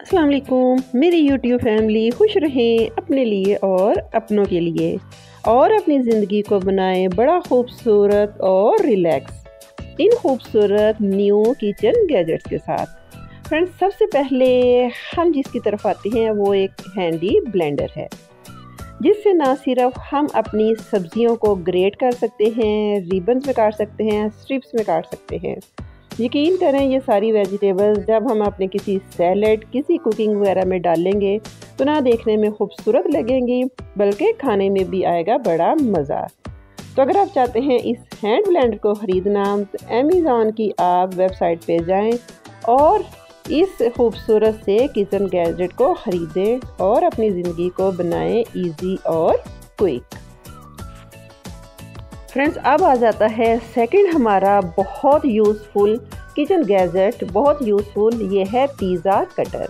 अस्सलाम वालेकुम मेरी यूट्यूब फैमिली खुश रहें अपने लिए और अपनों के लिए। और अपनी ज़िंदगी को बनाएँ बड़ा खूबसूरत और रिलैक्स इन खूबसूरत न्यू किचन गैजेट्स के साथ। फ्रेंड्स सबसे पहले हम जिसकी तरफ़ आते हैं, वो एक हैंडी ब्लेंडर है। जिससे ना सिर्फ़ हम अपनी सब्जियों को ग्रेट कर सकते हैं रिबन्स में काट सकते हैं स्ट्रिप्स में काट सकते हैं। यकीन करें, ये सारी वेजिटेबल्स जब हम अपने किसी सैलड, किसी कुकिंग वगैरह में डालेंगे तो ना देखने में खूबसूरत लगेंगी, बल्कि खाने में भी आएगा बड़ा मज़ा। तो अगर आप चाहते हैं इस हैंड ब्लेंडर को ख़रीदना तो अमेज़ोन की आप वेबसाइट पे जाएँ और इस खूबसूरत से किचन गैजेट को ख़रीदें और अपनी ज़िंदगी को बनाएँ इजी और क्विक फ्रेंड्स अब आ जाता है सेकंड हमारा बहुत यूज़फुल किचन गैजेट बहुत यूज़फुल ये है पिज़्ज़ा कटर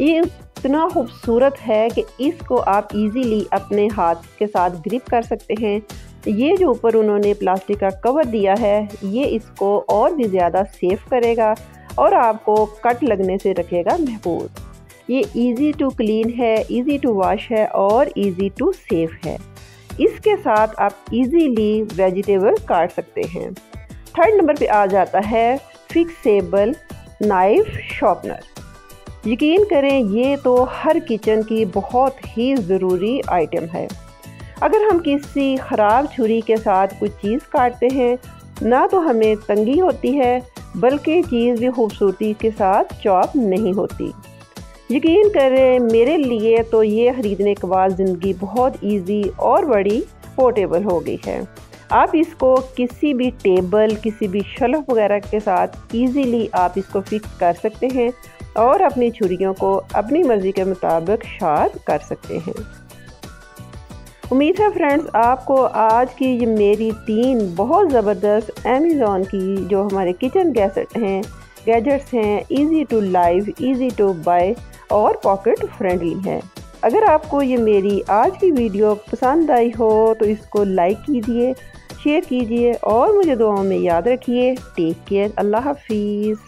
ये इतना खूबसूरत है कि इसको आप इजीली अपने हाथ के साथ ग्रिप कर सकते हैं। ये जो ऊपर उन्होंने प्लास्टिक का कवर दिया है, ये इसको और भी ज़्यादा सेफ़ करेगा और आपको कट लगने से रखेगा महफूज। ये इजी टू क्लीन है इजी टू वॉश है और इजी टू सेफ़ है। इसके साथ आप इजीली वेजिटेबल काट सकते हैं। थर्ड नंबर पे आ जाता है फिक्सेबल नाइफ शॉर्पनर यकीन करें, ये तो हर किचन की बहुत ही ज़रूरी आइटम है। अगर हम किसी ख़राब छुरी के साथ कुछ चीज़ काटते हैं, ना तो हमें तंगी होती है, बल्कि चीज़ भी खूबसूरती के साथ चॉप नहीं होती। यकीन करें, मेरे लिए तो ये ख़रीदने के बाद ज़िंदगी बहुत इजी और बड़ी पोर्टेबल हो गई है। आप इसको किसी भी टेबल किसी भी शलफ वगैरह के साथ इजीली आप इसको फिक्स कर सकते हैं और अपनी छुरियों को अपनी मर्ज़ी के मुताबिक शार्प कर सकते हैं। उम्मीद है फ्रेंड्स आपको आज की ये मेरी तीन बहुत ज़बरदस्त अमेज़ोन की जो हमारे किचन गैसेट हैं गैजेट्स हैं easy to live easy to buy और पॉकेट फ्रेंडली है। अगर आपको ये मेरी आज की वीडियो पसंद आई हो तो इसको लाइक कीजिए शेयर कीजिए और मुझे दुआओं में याद रखिए। टेक केयर अल्लाह हाफिज़।